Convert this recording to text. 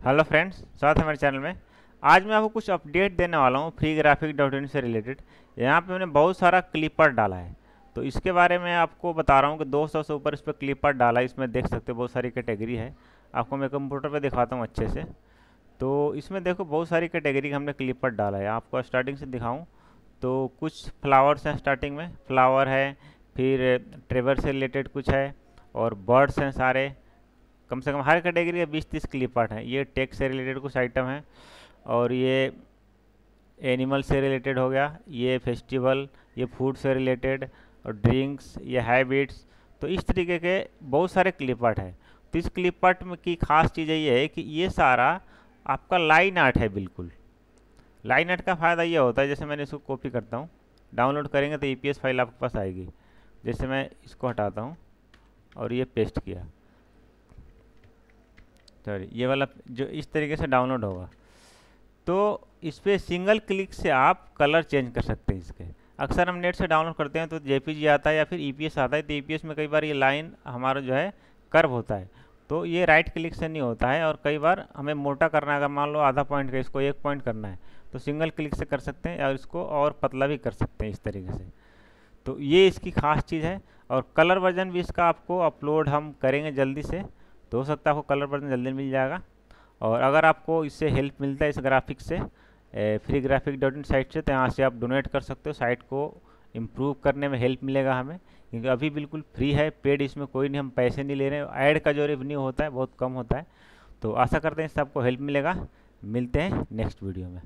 Hello friends स्वागत है हमारे चैनल में। आज मैं आपको कुछ अपडेट देने वाला हूँ फ्री ग्राफिक डॉट इन से रिलेटेड यहाँ पे मैंने बहुत सारा क्लिपर डाला है। तो इसके बारे में आपको बता रहा हूँ कि 200 से ऊपर इस पर क्लिपर डाला है। इसमें देख सकते हो बहुत सारी कैटेगरी है। आपको मैं कंप्यूटर पर दिखाता हूँ अच्छे से। तो इसमें देखो बहुत सारी कैटेगरी हमने क्लिपर डाला है। आपको स्टार्टिंग से दिखाऊँ तो कुछ फ्लावर्स हैं स्टार्टिंग में। फ्लावर है, फिर ट्रेवर से रिलेटेड कुछ है और बर्ड्स हैं सारे। कम से कम हर कैटेगरी का बीस तीस क्लिप आर्ट है। ये टेक से रिलेटेड कुछ आइटम है। और ये एनिमल से रिलेटेड हो गया, ये फेस्टिवल ये फ़ूड से रिलेटेड और ड्रिंक्स ये हैबिट्स तो इस तरीके के बहुत सारे क्लिप आर्ट है। तो इस क्लिप आर्ट में की खास चीज़ ये है कि ये सारा आपका लाइन आर्ट है बिल्कुल। लाइन आर्ट का फ़ायदा ये होता है, जैसे मैंने इसको कॉपी करता हूँ डाउनलोड करेंगे तो ईपीएस फ़ाइल आपके पास आएगी। जैसे मैं इसको हटाता हूँ और ये पेस्ट किया। सॉरी ये वाला जो इस तरीके से डाउनलोड होगा। तो इस पर सिंगल क्लिक से आप कलर चेंज कर सकते हैं इसके। अक्सर हम नेट से डाउनलोड करते हैं तो जेपीजी आता है या फिर ईपीएस आता है तो ईपीएस में कई बार ये लाइन हमारा जो है कर्व होता है। तो ये राइट क्लिक से नहीं होता है और कई बार हमें मोटा करना है, अगर मान लो आधा पॉइंट का इसको एक पॉइंट करना है तो सिंगल क्लिक से कर सकते हैं और इसको और पतला भी कर सकते हैं इस तरीके से। तो ये इसकी खास चीज़ है और कलर वर्जन भी इसका आपको अपलोड हम करेंगे जल्दी से। तो हो सकता है आपको कलर बटन जल्दी मिल जाएगा। और अगर आपको इससे हेल्प मिलता है इस ग्राफिक से free graphic dot in site से तो यहाँ से आप डोनेट कर सकते हो। साइट को इम्प्रूव करने में हेल्प मिलेगा हमें। क्योंकि अभी बिल्कुल फ्री है पेड इसमें कोई नहीं, हम पैसे नहीं ले रहे हैं। ऐड का जो रेवेन्यू होता है, बहुत कम होता है। तो आशा करते हैं इससे आपको हेल्प मिलेगा। मिलते हैं नेक्स्ट वीडियो में।